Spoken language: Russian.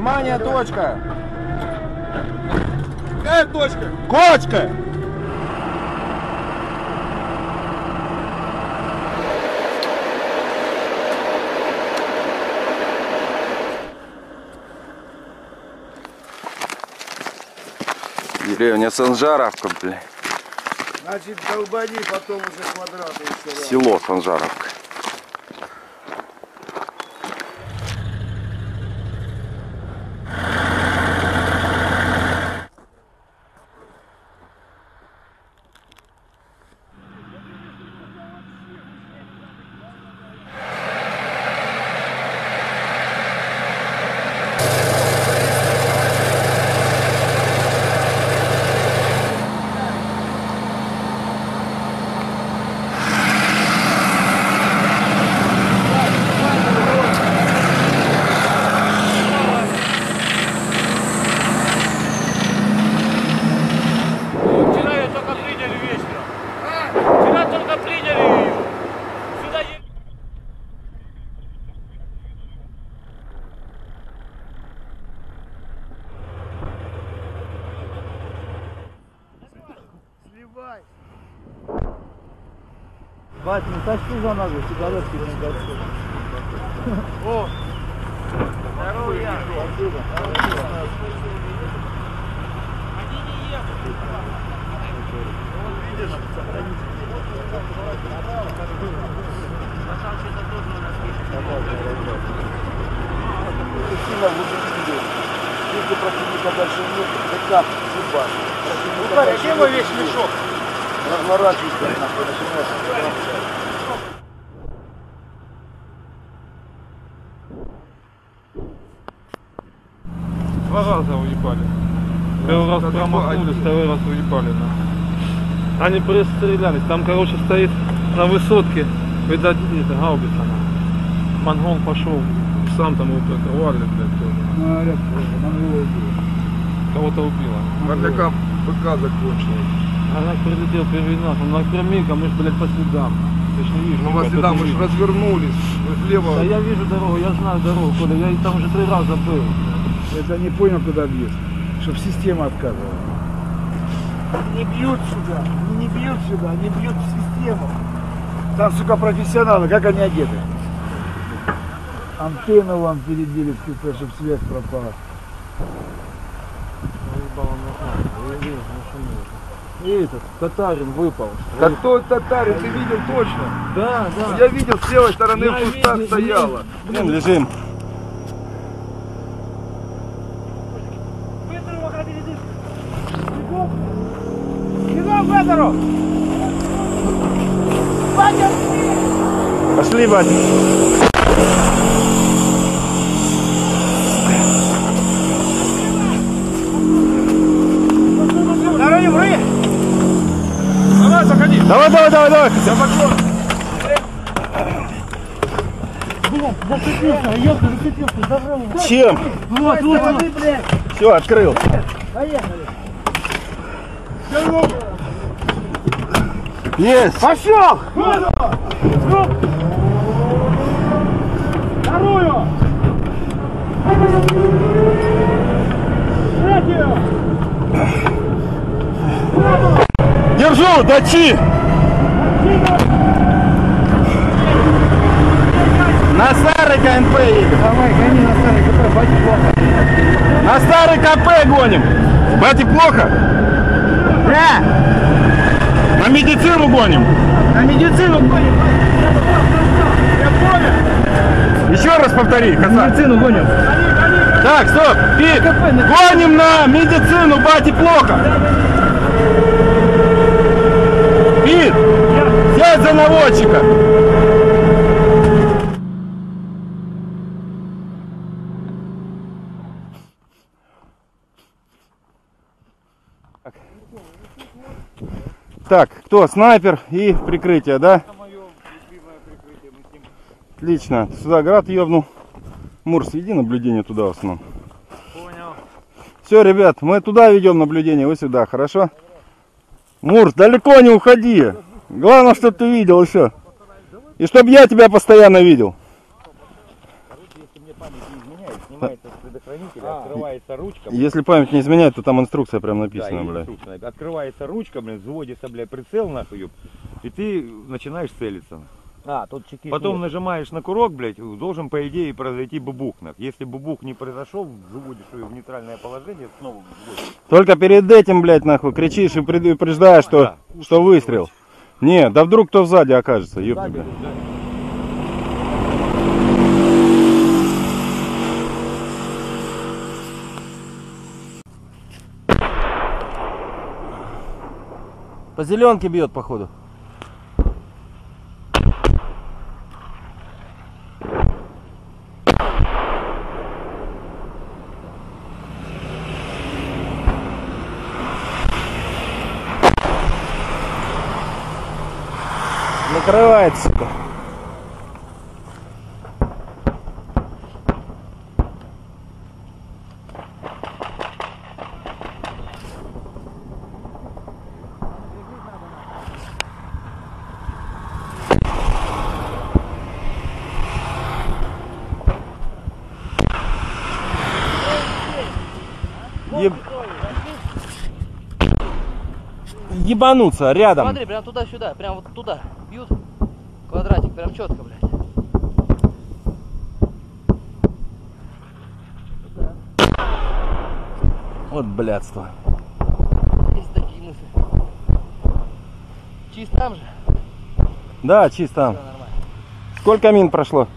Внимание, точка! Какая точка? Кочка! Деревня Санжаровка, бля. Значит, долбани, потом уже квадраты еще раз. Село Санжаровка. Бать, не тащи за ногу, сигаретки не гаси. О, Здоровья. Спасибо. сильно лучше не идет. Если противника дальше нет, то как судьба? Ну, мой нет, весь мешок? Два раза уебали. Первый раз промахнулись, второй раз уебали. Да. Они пристрелялись. Там, короче, стоит на высотке, видать, это гаубица. на. Монгол пошел, сам там его прикрывали, блядь, тоже. Кого-то убило. Морляка ПК закончилась. Она прилетел первый нас, он напрямик, а мы ж, блядь, по следам. Ты ж не видишь. Ну, сюда, это мы же видно. развернулись. Мы слева. Да я вижу дорогу, я знаю дорогу, Коля, я и там уже три раза был. Это не понял, куда бьешь. Чтоб система отказывала. Не бьют сюда, не бьют сюда, они бьют в систему. Там, сука, профессионалы, как они одеты? Антенну вам перебили, сука, чтобы связь пропала. Уебало нахуй, я вижу, ну что можно. И этот, татарин выпал. Да кто татарин, ты видел точно? Да, да. Я видел, с левой стороны Я в кустах видел, стояла. Блин, лежим. В Эдеру! Пошли, батя. Давай, вры! Давай, заходи! Давай, давай, давай, давай. Я забрал. Чем? Вот, вот, вот. Все, открыл. Поехали. Есть. Пошел! Вторую! Дачи. На старый КНП едем. Давай, гони на старый КП, бать плохо. На старый КП гоним. Бате плохо? Да! На медицину гоним. На медицину гоним! Еще раз повтори, На Хасан. медицину гоним! Так, стоп, на- Гоним на медицину, бате плохо. Пит, сядь за наводчика. Так, кто? Снайпер и прикрытие, да? Отлично. Сюда град ебнул. Мур, сведи наблюдение туда в основном. Понял. Все, ребят, мы туда ведем наблюдение, вы сюда, хорошо? Мур, далеко не уходи. Главное, чтобы ты видел еще. И чтобы я тебя постоянно видел. А. открывается ручка. Если память не изменяет, то там инструкция прям Да, написана, есть блядь. Открывается ручка, блин, взводится, блядь, прицел нахуй, и ты начинаешь целиться. А, тут чеки. Потом нажимаешь на курок, блядь, должен, по идее, произойти бубух. нах. Если бубух не произошел, выводишь ее в нейтральное положение, снова вводишь. Только перед этим, блядь, нахуй, кричишь и предупреждаешь, что, Да. что выстрел. Не, да вдруг кто сзади окажется, ёпта, бля. По зеленке бьет, походу. Накрывает, сука. Ебануться рядом. Смотри, прям туда-сюда, прям вот туда. Бьют. Квадратик, прям четко, блядь. Вот блядство. Есть такие мысли. Чисто там же. Да, чисто там. Сколько мин прошло?